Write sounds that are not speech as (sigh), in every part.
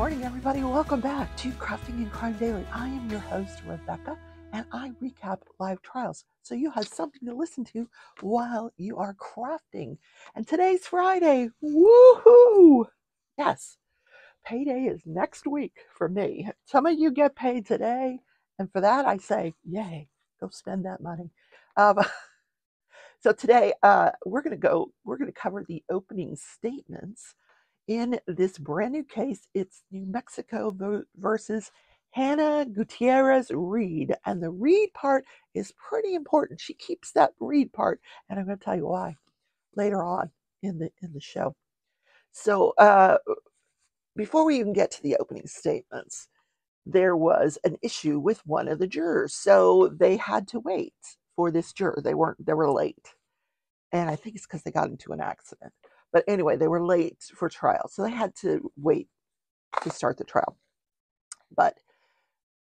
morning, everybody. Welcome back to Crafting and Crime Daily. I am your host, Rebecca, and I recap live trials so you have something to listen to while you are crafting. And today's Friday. Woohoo! Yes, payday is next week for me. Some of you get paid today, and for that, I say, yay, go spend that money. Um, (laughs) so today, uh, we're going to go, we're going to cover the opening statements in this brand new case. It's New Mexico versus Hannah Gutierrez Reed. And the Reed part is pretty important. She keeps that Reed part, and I'm going to tell you why later on in the in the show. So uh, before we even get to the opening statements, there was an issue with one of the jurors, so they had to wait for this juror. They weren't they were late, and I think it's because they got into an accident. But anyway, they were late for trial, so they had to wait to start the trial. But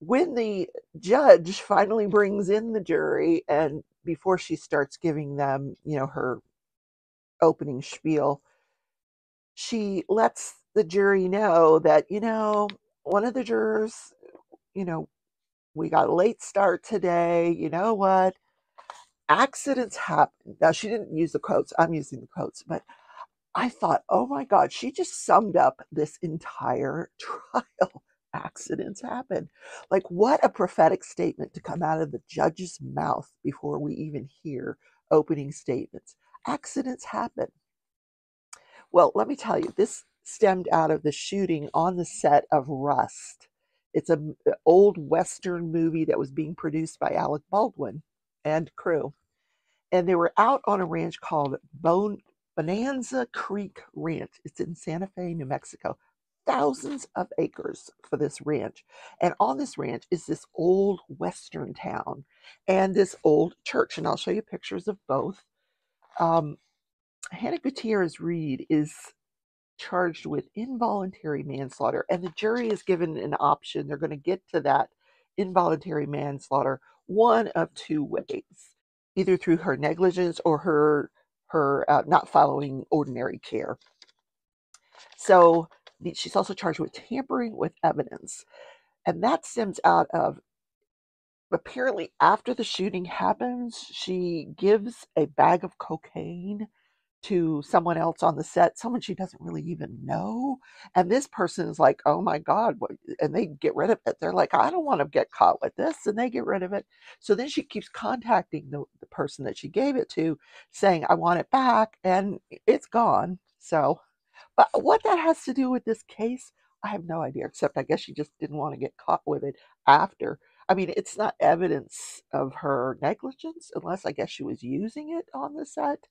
when the judge finally brings in the jury and before she starts giving them, you know, her opening spiel, she lets the jury know that, you know, one of the jurors, you know, we got a late start today. You know what? Accidents happen. Now, she didn't use the quotes. I'm using the quotes, but I thought, oh my God, she just summed up this entire (laughs) trial. Accidents happen. Like, what a prophetic statement to come out of the judge's mouth before we even hear opening statements. Accidents happen. Well, let me tell you, this stemmed out of the shooting on the set of Rust. It's an uh, old Western movie that was being produced by Alec Baldwin and crew. And they were out on a ranch called Bone, Bonanza Creek Ranch. It's in Santa Fe, New Mexico. Thousands of acres for this ranch. And on this ranch is this old Western town and this old church. And I'll show you pictures of both. Um, Hannah Gutierrez Reed is charged with involuntary manslaughter, and the jury is given an option. They're going to get to that involuntary manslaughter one of two ways either through her negligence or her her uh, not following ordinary care. So she's also charged with tampering with evidence. And that stems out of apparently after the shooting happens, she gives a bag of cocaine to someone else on the set, someone she doesn't really even know. And this person is like, oh my God. And they get rid of it. They're like, I don't want to get caught with this. And they get rid of it. So then she keeps contacting the, the person that she gave it to, saying, I want it back. And it's gone. So, but what that has to do with this case, I have no idea, except I guess she just didn't want to get caught with it after. I mean, it's not evidence of her negligence, unless I guess she was using it on the set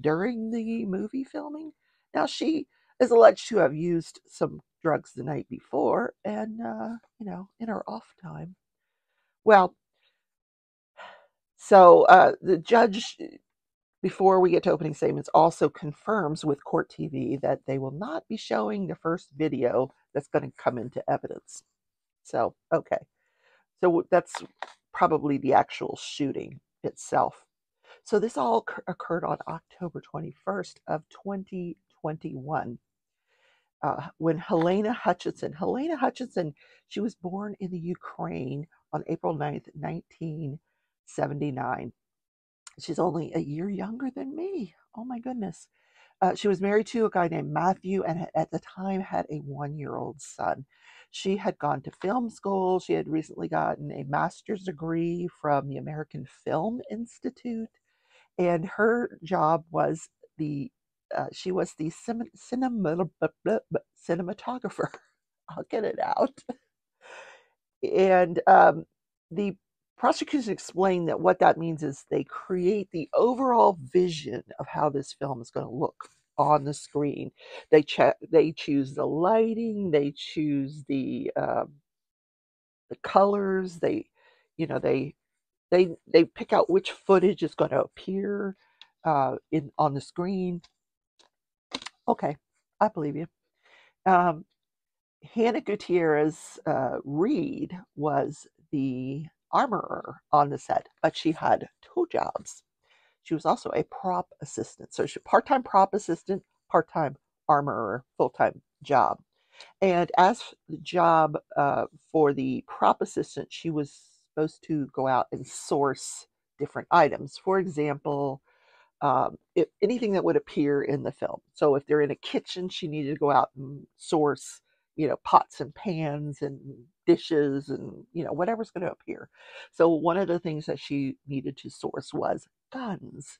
during the movie filming. Now, she is alleged to have used some drugs the night before and, uh, you know, in her off time. Well, so uh, the judge, before we get to opening statements, also confirms with Court TV that they will not be showing the first video that's going to come into evidence. So, okay. So that's probably the actual shooting itself. So this all occurred on October 21st of 2021. Uh, when Helena Hutchinson, Helena Hutchinson, she was born in the Ukraine on April 9th, 1979. She's only a year younger than me. Oh my goodness. Uh, she was married to a guy named Matthew and at the time had a one year old son. She had gone to film school. She had recently gotten a master's degree from the American Film Institute and her job was the uh, she was the cinema, cinematographer. (laughs) I'll get it out. And um, the prosecution explained that what that means is they create the overall vision of how this film is going to look on the screen. They check, they choose the lighting, they choose the um, the colors, they, you know, they they they pick out which footage is going to appear uh, in on the screen. Okay, I believe you. Um, Hannah Gutierrez uh, Reed was the armorer on the set, but she had two jobs. She was also a prop assistant, so she part-time prop assistant, part-time armorer, full-time job. And as the job uh, for the prop assistant, she was supposed to go out and source different items. For example, um, if anything that would appear in the film. So if they're in a kitchen, she needed to go out and source, you know, pots and pans and dishes and you know whatever's going to appear. So one of the things that she needed to source was guns,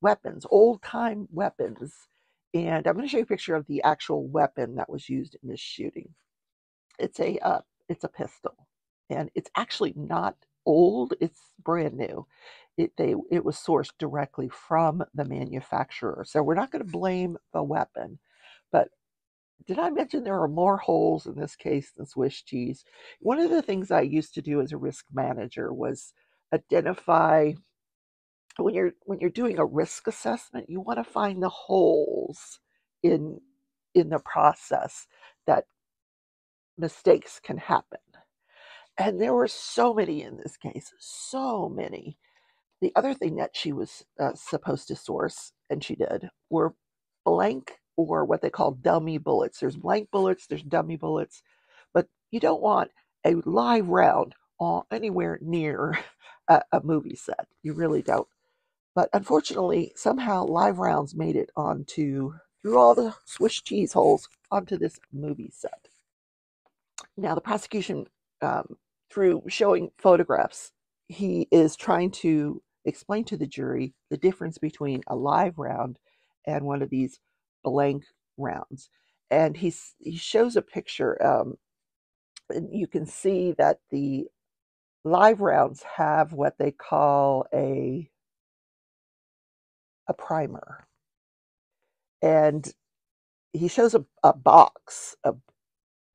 weapons, old time weapons. And I'm going to show you a picture of the actual weapon that was used in this shooting. It's a uh, it's a pistol, and it's actually not old. It's brand new it they it was sourced directly from the manufacturer. So we're not going to blame the weapon, but did I mention there are more holes in this case than Swiss cheese? One of the things I used to do as a risk manager was identify when you're when you're doing a risk assessment, you want to find the holes in in the process that mistakes can happen. And there were so many in this case, so many the other thing that she was uh, supposed to source, and she did, were blank or what they call dummy bullets. There's blank bullets, there's dummy bullets, but you don't want a live round on, anywhere near (laughs) a, a movie set. You really don't. But unfortunately, somehow live rounds made it onto, through all the Swiss cheese holes, onto this movie set. Now, the prosecution, um, through showing photographs, he is trying to explain to the jury the difference between a live round and one of these blank rounds. And he's, he shows a picture, um, and you can see that the live rounds have what they call a a primer. And he shows a, a box of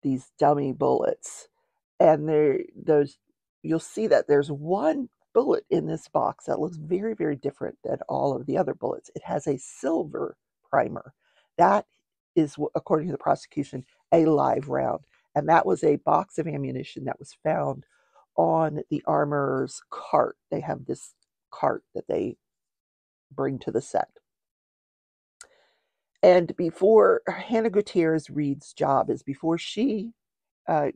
these dummy bullets. And there those you'll see that there's one bullet in this box that looks very, very different than all of the other bullets. It has a silver primer. That is, according to the prosecution, a live round. And that was a box of ammunition that was found on the armorer's cart. They have this cart that they bring to the set. And before Hannah Gutierrez Reed's job is before she uh,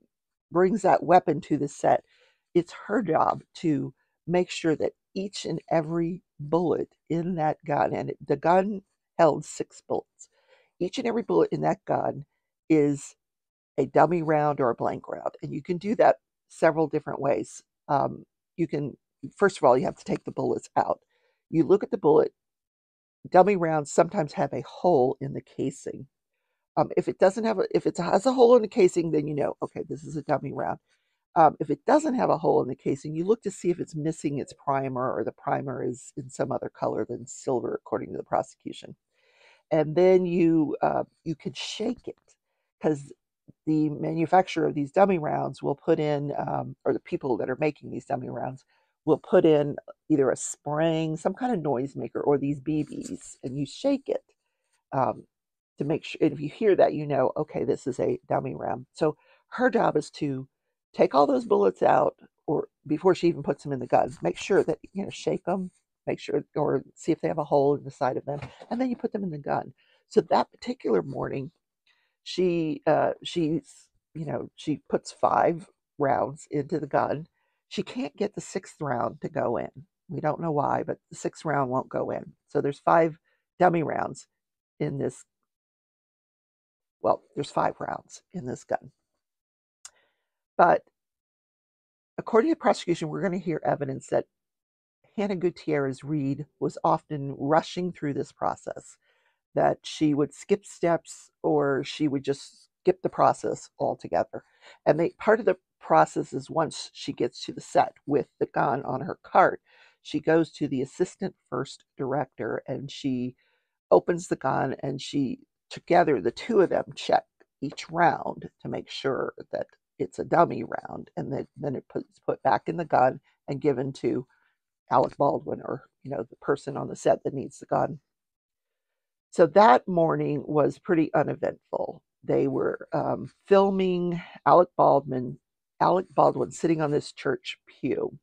brings that weapon to the set, it's her job to make sure that each and every bullet in that gun, and the gun held six bullets, each and every bullet in that gun is a dummy round or a blank round. And you can do that several different ways. Um, you can, first of all, you have to take the bullets out. You look at the bullet, dummy rounds sometimes have a hole in the casing. Um, if it doesn't have a, if it has a hole in the casing, then you know, okay, this is a dummy round. Um, if it doesn't have a hole in the casing, you look to see if it's missing its primer or the primer is in some other color than silver, according to the prosecution. And then you uh, you can shake it because the manufacturer of these dummy rounds will put in, um, or the people that are making these dummy rounds will put in either a spring, some kind of noisemaker, or these BBs, and you shake it um, to make sure. If you hear that, you know, okay, this is a dummy round. So her job is to take all those bullets out or before she even puts them in the gun make sure that you know shake them make sure or see if they have a hole in the side of them and then you put them in the gun so that particular morning she uh she's you know she puts five rounds into the gun she can't get the sixth round to go in we don't know why but the sixth round won't go in so there's five dummy rounds in this well there's five rounds in this gun but according to the prosecution, we're going to hear evidence that Hannah Gutierrez Reed was often rushing through this process, that she would skip steps or she would just skip the process altogether. And they, part of the process is once she gets to the set with the gun on her cart, she goes to the assistant first director and she opens the gun and she, together, the two of them check each round to make sure that it's a dummy round, and then, then it puts put back in the gun and given to Alec Baldwin or you know the person on the set that needs the gun. So that morning was pretty uneventful. They were um, filming Alec Baldwin, Alec Baldwin sitting on this church pew,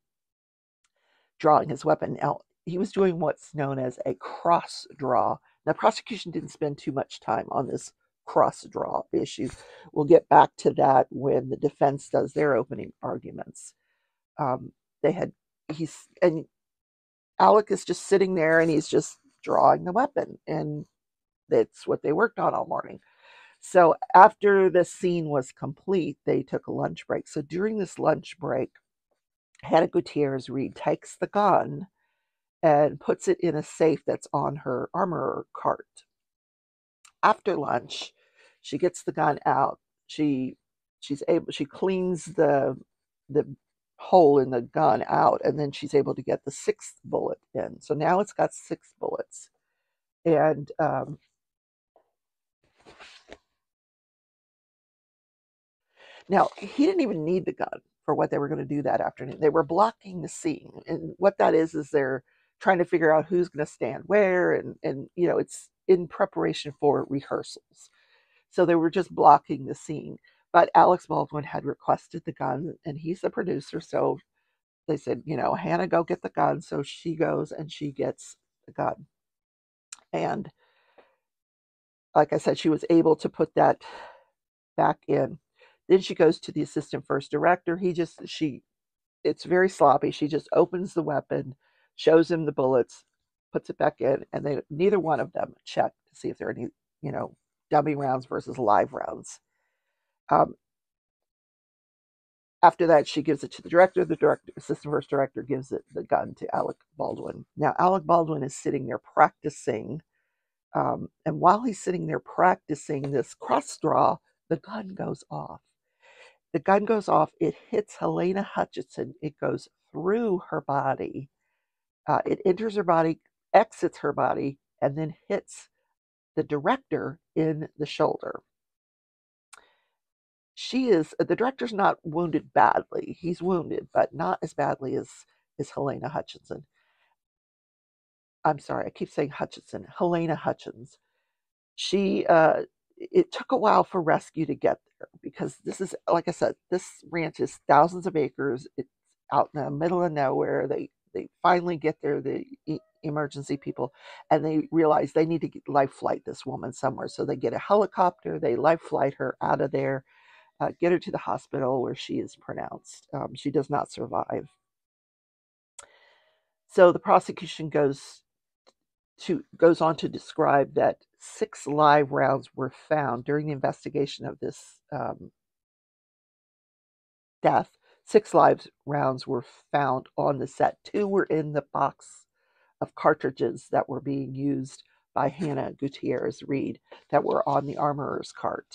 drawing his weapon. Now he was doing what's known as a cross draw. Now prosecution didn't spend too much time on this cross draw issue. We'll get back to that when the defense does their opening arguments. Um, they had he's and Alec is just sitting there and he's just drawing the weapon, and that's what they worked on all morning. So after the scene was complete, they took a lunch break. So during this lunch break, Hannah Gutierrez Reed takes the gun and puts it in a safe that's on her armor cart. After lunch, she gets the gun out. She she's able she cleans the the hole in the gun out and then she's able to get the sixth bullet in. So now it's got six bullets. And um, now he didn't even need the gun for what they were going to do that afternoon. They were blocking the scene. And what that is, is they're trying to figure out who's going to stand where. And, and, you know, it's in preparation for rehearsals. So they were just blocking the scene. But Alex Baldwin had requested the gun and he's the producer. So they said, you know, Hannah, go get the gun. So she goes and she gets the gun. And like I said, she was able to put that back in. Then she goes to the assistant first director. He just, she, it's very sloppy. She just opens the weapon, shows him the bullets, puts it back in, and they neither one of them check to see if there are any, you know, dummy rounds versus live rounds. Um, after that, she gives it to the director. The director, assistant first director, gives it the gun to Alec Baldwin. Now, Alec Baldwin is sitting there practicing, um, and while he's sitting there practicing this cross draw, the gun goes off. The gun goes off. It hits Helena Hutchinson. It goes through her body. Uh, it enters her body, exits her body, and then hits the director in the shoulder. She is the director's not wounded badly. He's wounded, but not as badly as as Halyna Hutchinson. I'm sorry, I keep saying Hutchinson. Helena Hutchins. She uh, it took a while for rescue to get there because this is like I said, this ranch is thousands of acres. It's out in the middle of nowhere. They they finally get there, the emergency people, and they realize they need to life flight this woman somewhere. So they get a helicopter, they life flight her out of there, uh, get her to the hospital where she is pronounced. Um, she does not survive. So the prosecution goes to goes on to describe that six live rounds were found during the investigation of this um, death. Six live rounds were found on the set. Two were in the box of cartridges that were being used by Hannah Gutierrez Reed that were on the armorer's cart.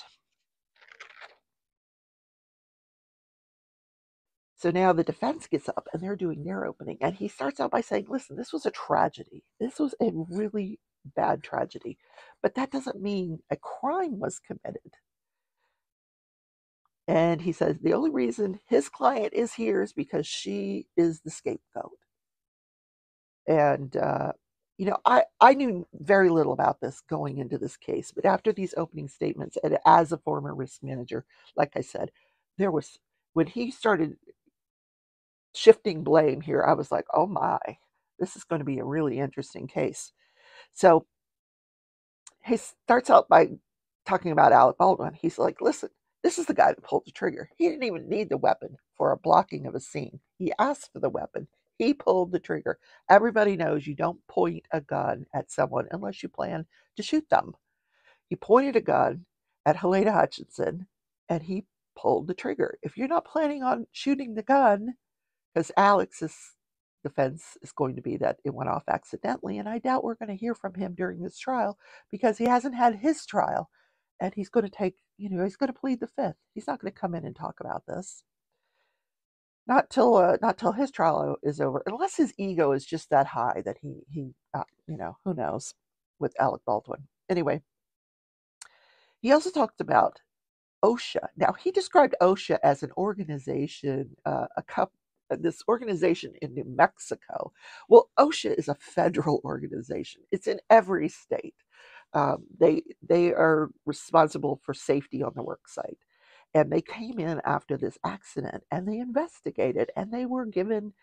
So now the defense gets up and they're doing their opening. And he starts out by saying, listen, this was a tragedy. This was a really bad tragedy. But that doesn't mean a crime was committed. And he says the only reason his client is here is because she is the scapegoat. And, uh, you know, I, I knew very little about this going into this case, but after these opening statements, and as a former risk manager, like I said, there was, when he started shifting blame here, I was like, oh my, this is going to be a really interesting case. So he starts out by talking about Alec Baldwin. He's like, listen, this is the guy that pulled the trigger. He didn't even need the weapon for a blocking of a scene. He asked for the weapon. He pulled the trigger. Everybody knows you don't point a gun at someone unless you plan to shoot them. He pointed a gun at Helena Hutchinson and he pulled the trigger. If you're not planning on shooting the gun, because Alec's defense is going to be that it went off accidentally, and I doubt we're going to hear from him during this trial because he hasn't had his trial, and he's going to take, you know, he's going to plead the fifth. He's not going to come in and talk about this. Not till uh, not till his trial is over, unless his ego is just that high that he he uh, you know who knows with Alec Baldwin. Anyway, he also talked about OSHA. Now he described OSHA as an organization, uh, a, cup, this organization in New Mexico. Well, OSHA is a federal organization. It's in every state. Um, they they are responsible for safety on the work site, and they came in after this accident and they investigated and they were given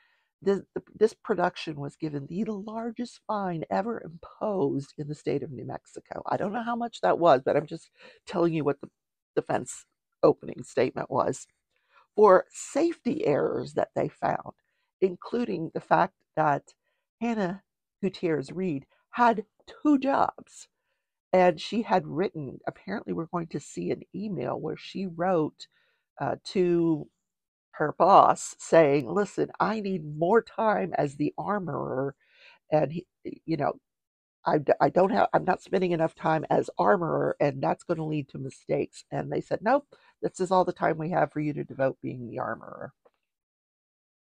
This, this production was given the largest fine ever imposed in the state of New Mexico. I don't know how much that was, but I'm just telling you what the defense opening statement was for safety errors that they found, including the fact that Hannah Gutierrez Reed had two jobs. And she had written, apparently, we're going to see an email where she wrote uh, to her boss saying, Listen, I need more time as the armorer. And, he, you know, I, I don't have, I'm not spending enough time as armorer, and that's going to lead to mistakes. And they said, Nope, this is all the time we have for you to devote being the armorer.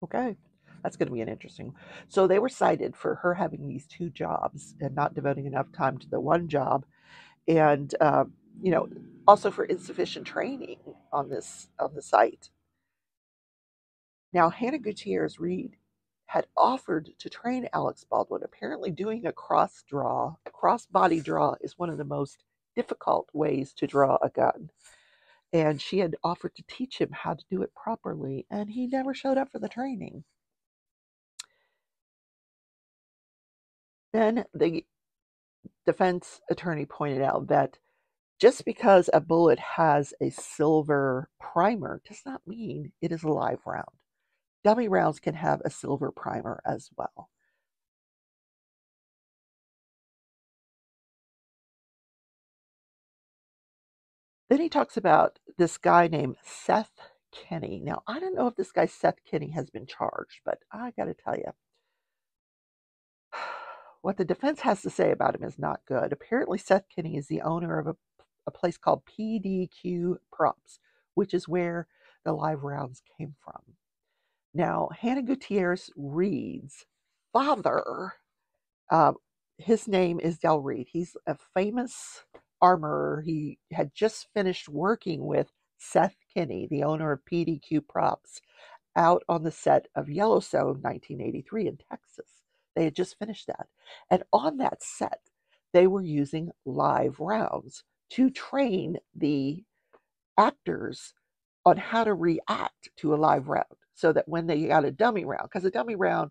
Okay, that's going to be an interesting. So they were cited for her having these two jobs and not devoting enough time to the one job, and uh, you know, also for insufficient training on this on the site. Now, Hannah Gutierrez Reed had offered to train Alex Baldwin. Apparently, doing a cross draw, a cross body draw, is one of the most difficult ways to draw a gun. And she had offered to teach him how to do it properly, and he never showed up for the training. Then the defense attorney pointed out that just because a bullet has a silver primer does not mean it is a live round. Dummy rounds can have a silver primer as well. Then he talks about this guy named Seth Kenney. Now, I don't know if this guy Seth Kenney has been charged, but I got to tell you, what the defense has to say about him is not good. Apparently, Seth Kinney is the owner of a, a place called PDQ Props, which is where the live rounds came from. Now, Hannah Gutierrez Reed's father, uh, his name is Del Reed. He's a famous armorer. He had just finished working with Seth Kinney, the owner of PDQ Props, out on the set of Yellowstone 1983 in Texas. They had just finished that. And on that set, they were using live rounds to train the actors on how to react to a live round so that when they got a dummy round, because a dummy round,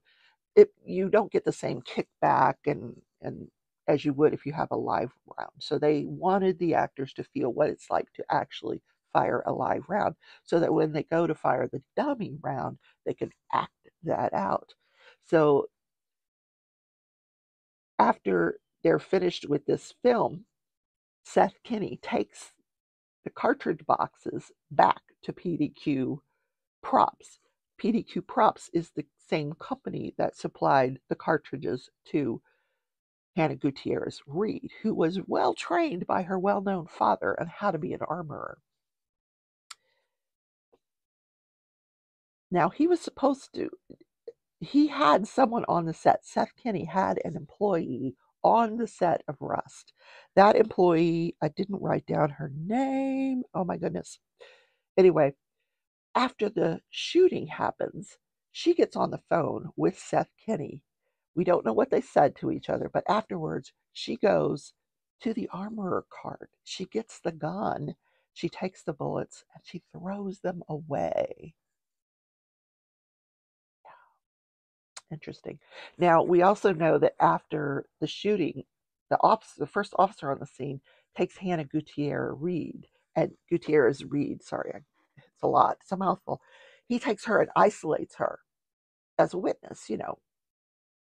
it you don't get the same kickback and and as you would if you have a live round. So they wanted the actors to feel what it's like to actually fire a live round so that when they go to fire the dummy round, they can act that out. So after they're finished with this film, Seth Kinney takes the cartridge boxes back to PDQ props PDQ Props is the same company that supplied the cartridges to Hannah Gutierrez Reed, who was well trained by her well known father on how to be an armorer. Now, he was supposed to, he had someone on the set. Seth Kinney had an employee on the set of Rust. That employee, I didn't write down her name. Oh my goodness. Anyway, after the shooting happens, she gets on the phone with Seth Kinney. We don't know what they said to each other, but afterwards, she goes to the armorer cart. She gets the gun, she takes the bullets, and she throws them away. Interesting. Now, we also know that after the shooting, the officer, the first officer on the scene takes Hannah Gutierrez Reed and Gutierrez Reed, sorry, it's a lot. It's a mouthful. He takes her and isolates her as a witness, you know,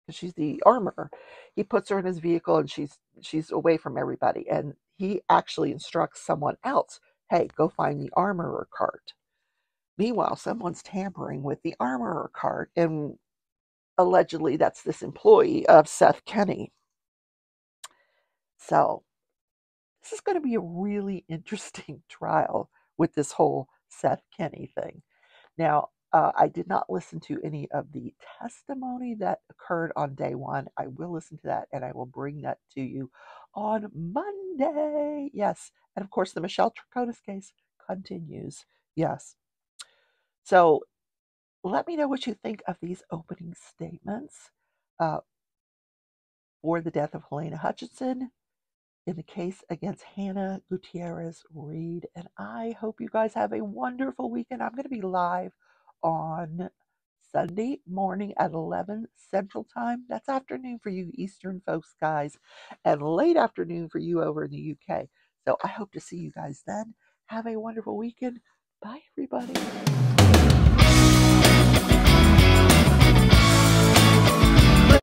because she's the armorer. He puts her in his vehicle and she's she's away from everybody. And he actually instructs someone else, hey, go find the armorer cart. Meanwhile, someone's tampering with the armorer cart, and allegedly that's this employee of Seth Kenney. So this is going to be a really (laughs) interesting trial with this whole Seth Kenney thing. Now, uh, I did not listen to any of the testimony that occurred on day one. I will listen to that and I will bring that to you on Monday. Yes. And of course, the Michelle Troconis case continues. Yes. So let me know what you think of these opening statements uh, for the death of Helena Hutchinson in the case against Hannah Gutierrez Reed. And I hope you guys have a wonderful weekend. I'm going to be live on Sunday morning at 11 Central Time. That's afternoon for you Eastern folks, guys, and late afternoon for you over in the UK. So I hope to see you guys then. Have a wonderful weekend. Bye, everybody.